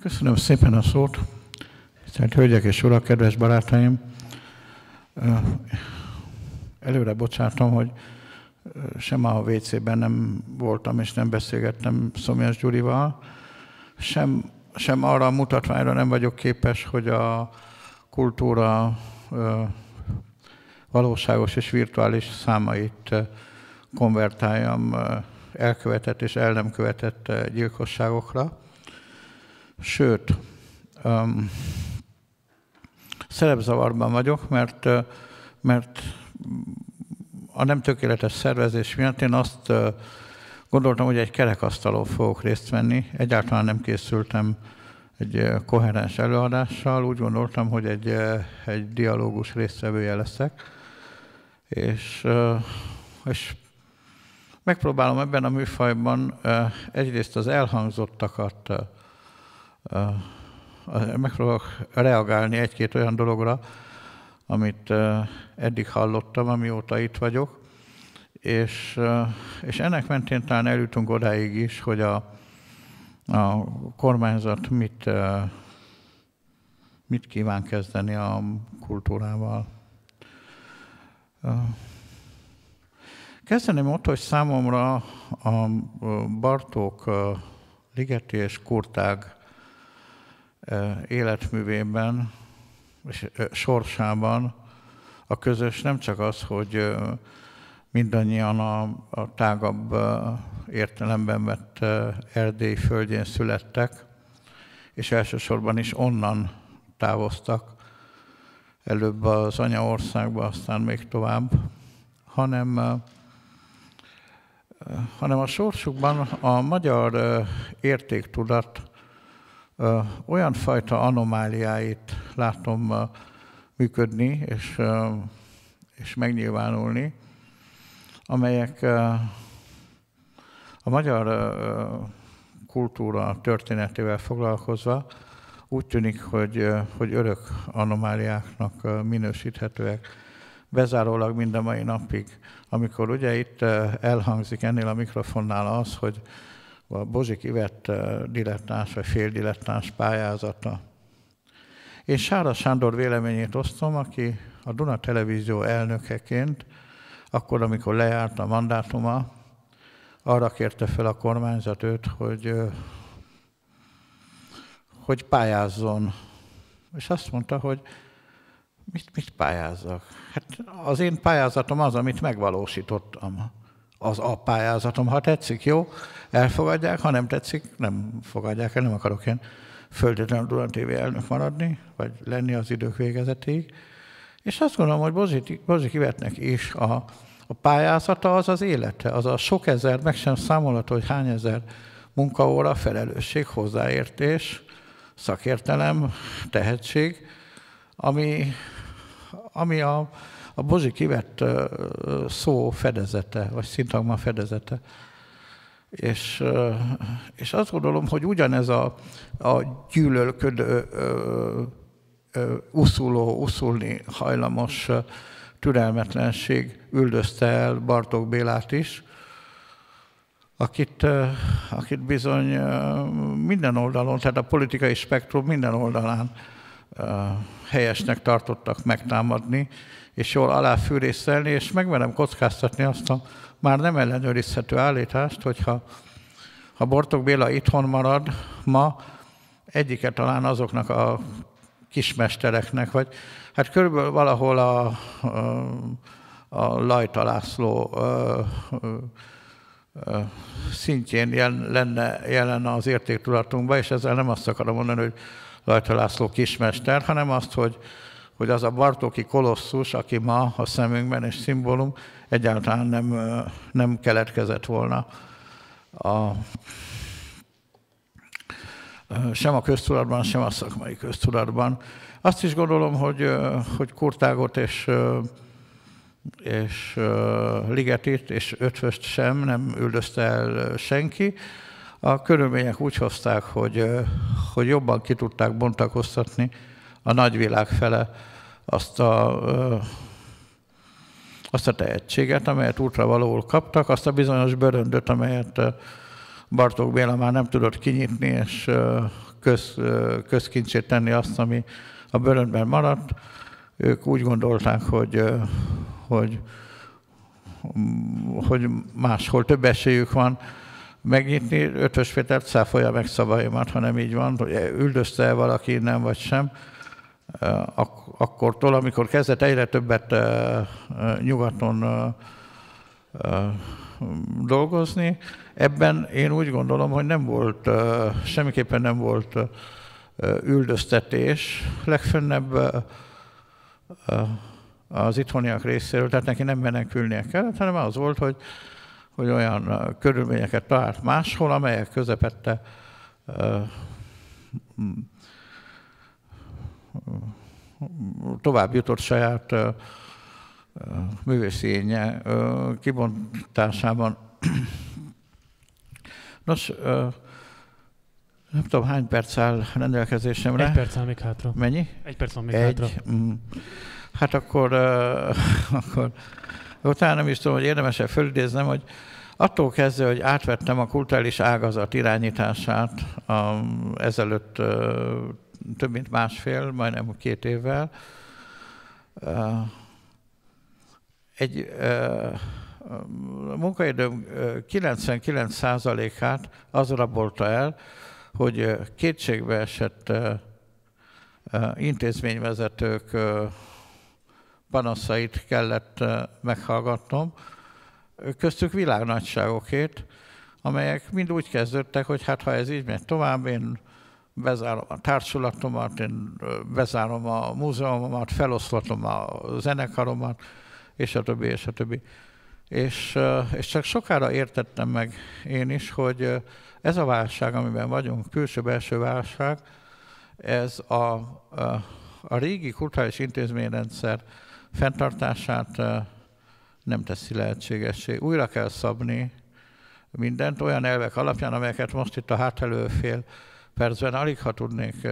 Köszönöm szépen a szót. Tisztelt Hölgyek és Urak, kedves barátaim! Előre bocsátom, hogy sem a WC-ben nem voltam és nem beszélgettem Szomjas Gyurival, sem, sem arra a mutatványra nem vagyok képes, hogy a kultúra valóságos és virtuális számait konvertáljam elkövetett és el nem követett gyilkosságokra. Sőt, um, szerepzavarban vagyok, mert, mert a nem tökéletes szervezés miatt én azt gondoltam, hogy egy kerekasztalon fogok részt venni. Egyáltalán nem készültem egy koherens előadással. Úgy gondoltam, hogy egy, egy dialógus résztvevője leszek. És, és megpróbálom ebben a műfajban egyrészt az elhangzottakat megpróbálok reagálni egy-két olyan dologra, amit eddig hallottam, amióta itt vagyok, és, és ennek mentén talán eljutunk odáig is, hogy a, a kormányzat mit, mit kíván kezdeni a kultúrával. Kezdeném ott, hogy számomra a Bartók Ligeti és Kurtág életművében és sorsában a közös nem csak az, hogy mindannyian a, a tágabb értelemben vett Erdély földjén születtek, és elsősorban is onnan távoztak, előbb az anyaországba, aztán még tovább, hanem, hanem a sorsukban a magyar értéktudat olyan fajta anomáliáit látom működni és, és megnyilvánulni, amelyek a magyar kultúra történetével foglalkozva úgy tűnik, hogy, hogy örök anomáliáknak minősíthetőek. Bezárólag mind a mai napig, amikor ugye itt elhangzik ennél a mikrofonnál az, hogy a Bozsik Ivett dilettáns vagy féldilettáns pályázata. Én Sára Sándor véleményét osztom, aki a Duna Televízió elnökeként, akkor, amikor lejárt a mandátuma, arra kérte fel a kormányzat őt, hogy, hogy pályázzon. És azt mondta, hogy mit, mit pályázzak? Hát az én pályázatom az, amit megvalósítottam az a pályázatom. Ha tetszik, jó, elfogadják, ha nem tetszik, nem fogadják el, nem akarok én földetlen Duran TV elnök maradni, vagy lenni az idők végezetéig. És azt gondolom, hogy Bozik, Bozik Ivetnek is a, a pályázata az az élete, az a sok ezer, meg sem számolható, hogy hány ezer munkaóra, felelősség, hozzáértés, szakértelem, tehetség, ami, ami a, a Bozsi kivett szó fedezete, vagy szintagma fedezete. És, és azt gondolom, hogy ugyanez a, a gyűlölködő, uszuló, uszulni hajlamos türelmetlenség üldözte el Bartók Bélát is, akit, akit bizony minden oldalon, tehát a politikai spektrum minden oldalán helyesnek tartottak megtámadni, és jól aláfűrészelni, és megmerem kockáztatni azt a már nem ellenőrizhető állítást, hogyha ha Bortok Béla itthon marad ma, egyike talán azoknak a kismestereknek, vagy hát körülbelül valahol a, a, a Lajta László szintjén jelen, lenne jelen az értéktudatunkban, és ezzel nem azt akarom mondani, hogy Lajta László kismester, hanem azt, hogy hogy az a Bartóki kolosszus, aki ma a szemünkben és szimbólum, egyáltalán nem, nem keletkezett volna a, sem a köztudatban, sem a szakmai köztudatban. Azt is gondolom, hogy, hogy Kurtágot és, és Ligetit és Ötvöst sem nem üldözte el senki. A körülmények úgy hozták, hogy, hogy jobban ki tudták bontakoztatni a nagyvilág fele azt a, azt a tehetséget, amelyet útra valóul kaptak, azt a bizonyos bőröndöt, amelyet Bartók Béla már nem tudott kinyitni, és köz, közkincsét tenni azt, ami a bőrönben maradt. Ők úgy gondolták, hogy, hogy, hogy máshol több esélyük van megnyitni. Ötös Péter cáfolja meg szavaimat, ha nem így van, hogy üldözte -e valaki innen vagy sem. Ak- akkortól, amikor kezdett egyre többet nyugaton dolgozni, ebben én úgy gondolom, hogy nem volt, semmiképpen nem volt üldöztetés, legfőnebb az itthoniak részéről, tehát neki nem menekülnie kellett, hanem az volt, hogy, hogy olyan körülményeket talált máshol, amelyek közepette tovább jutott saját művészénye kibontásában. Nos, nem tudom, hány perc áll rendelkezésemre? Egy perc áll még hátra. Mennyi? Egy perc van még Egy. hátra. Mm. Hát akkor, akkor, talán nem is tudom, hogy érdemes-e fölidéznem, hogy attól kezdve, hogy átvettem a kulturális ágazat irányítását a, ezelőtt több mint másfél, majdnem két évvel, egy munkaidőm 99%-át az rabolta el, hogy kétségbe esett intézményvezetők panaszait kellett meghallgatnom, köztük világnagyságokét, amelyek mind úgy kezdődtek, hogy hát ha ez így megy tovább, én bezárom a társulatomat, én bezárom a múzeumomat, feloszlatom a zenekaromat, és a többi, és a többi. És, és csak sokára értettem meg én is, hogy ez a válság, amiben vagyunk, külső-belső válság, ez a, a, a régi kulturális intézményrendszer fenntartását nem teszi lehetségessé. Újra kell szabni mindent olyan elvek alapján, amelyeket most itt a hátelő fél percben alig ha tudnék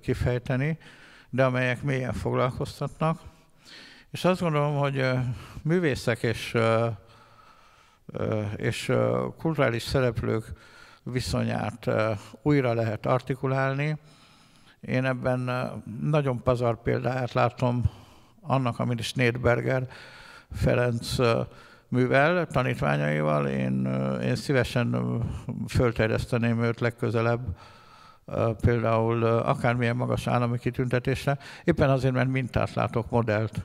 kifejteni, de amelyek mélyen foglalkoztatnak. És azt gondolom, hogy művészek és, és kulturális szereplők viszonyát újra lehet artikulálni. Én ebben nagyon pazar példáját látom annak, amit is Nédberger Ferenc művel, tanítványaival. Én, én szívesen fölterjeszteném őt legközelebb például akármilyen magas állami kitüntetésre, éppen azért, mert mintát látok, modellt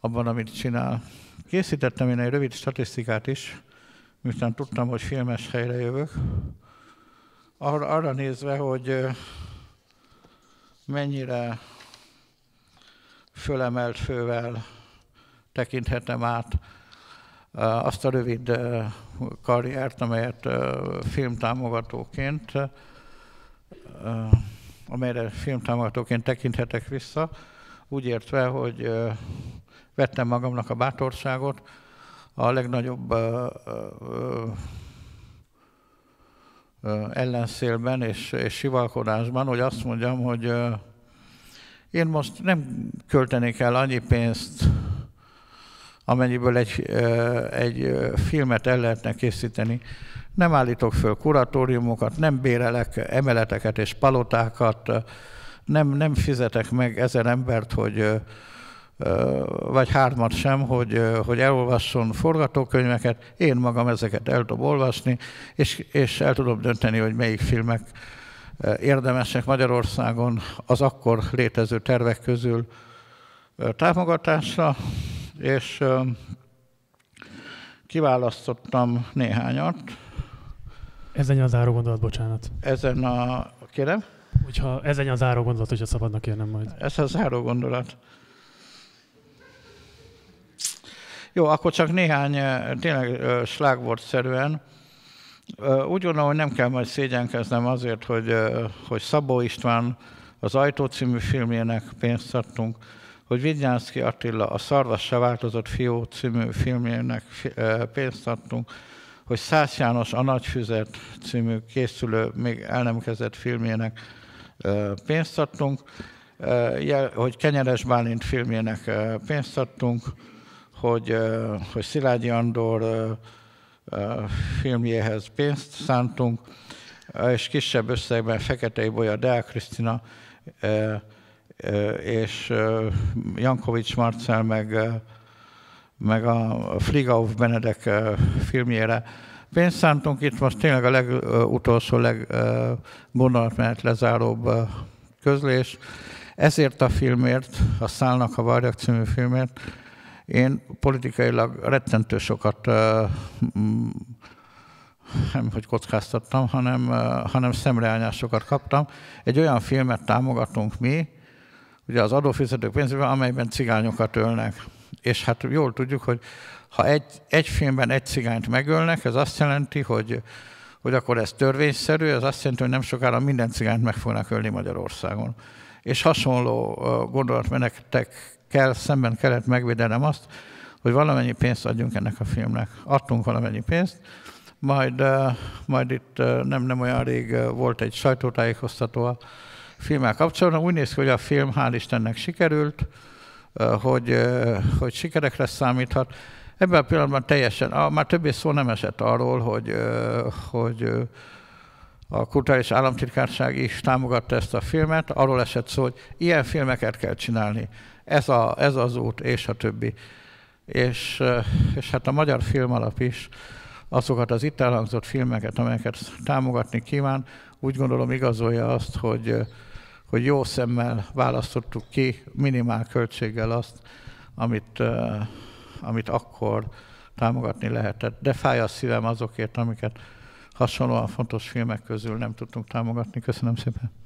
abban, amit csinál. Készítettem én egy rövid statisztikát is, miután tudtam, hogy filmes helyre jövök, arra, arra nézve, hogy mennyire fölemelt fővel tekinthetem át azt a rövid karriert, amelyet filmtámogatóként, amelyre filmtámogatóként tekinthetek vissza, úgy értve, hogy vettem magamnak a bátorságot, a legnagyobb ellenszélben és, és sivalkodásban, hogy azt mondjam, hogy én most nem költenék el annyi pénzt, amennyiből egy, egy filmet el lehetne készíteni. Nem állítok föl kuratóriumokat, nem bérelek emeleteket és palotákat, nem, nem fizetek meg ezer embert, hogy vagy hármat sem, hogy, hogy elolvasson forgatókönyveket, én magam ezeket el tudom olvasni, és, és el tudom dönteni, hogy melyik filmek érdemesek Magyarországon az akkor létező tervek közül támogatásra, és kiválasztottam néhányat. Ezen a záró gondolat, bocsánat. Ezen a, kérem? Hogyha ezen a záró gondolat, hogyha szabadnak kérnem majd. Ez a záró gondolat. Jó, akkor csak néhány tényleg slágvort-szerűen. Úgy gondolom, hogy nem kell majd szégyenkeznem azért, hogy, hogy Szabó István az Ajtó című filmjének pénzt adtunk, hogy Vigyánszki Attila a Szarvassá változott fiú című filmjének pénzt adtunk, hogy Szász János a Nagyfüzet című készülő, még el nem kezdett filmjének pénzt adtunk, hogy Kenyeres Bálint filmjének pénzt adtunk, hogy, hogy Szilágyi Andor filmjéhez pénzt szántunk, és kisebb összegben Fekete Ibolya, Deák Krisztina, és Jankovics Marcel, meg, meg a Frigauf Benedek filmjére pénzt szántunk. Itt most tényleg a legutolsó, leggondolatmenet lezáróbb közlés. Ezért a filmért, a Szálnak a Várjak című filmért, én politikailag rettentő sokat nem hogy kockáztattam, hanem, hanem szemreányásokat kaptam. Egy olyan filmet támogatunk mi, ugye az adófizetők pénzében, amelyben cigányokat ölnek. És hát jól tudjuk, hogy ha egy, egy filmben egy cigányt megölnek, ez azt jelenti, hogy, hogy akkor ez törvényszerű, ez azt jelenti, hogy nem sokára minden cigányt meg fognak ölni Magyarországon. És hasonló gondolatmenetekkel szemben kellett megvédenem azt, hogy valamennyi pénzt adjunk ennek a filmnek. Adtunk valamennyi pénzt, majd, majd itt nem, nem olyan rég volt egy sajtótájékoztató filmmel kapcsolatban. Úgy néz ki, hogy a film hál' Istennek sikerült, hogy, hogy sikerekre számíthat. Ebben a pillanatban teljesen, már többé szó nem esett arról, hogy, hogy a Kulturális Államtitkárság is támogatta ezt a filmet, arról esett szó, hogy ilyen filmeket kell csinálni, ez, a, ez az út, és a többi. És, és hát a Magyar Film Alap is azokat az itt elhangzott filmeket, amelyeket támogatni kíván, úgy gondolom igazolja azt, hogy, hogy jó szemmel választottuk ki minimál költséggel azt, amit, amit akkor támogatni lehetett. De fáj a szívem azokért, amiket hasonlóan fontos filmek közül nem tudtunk támogatni. Köszönöm szépen.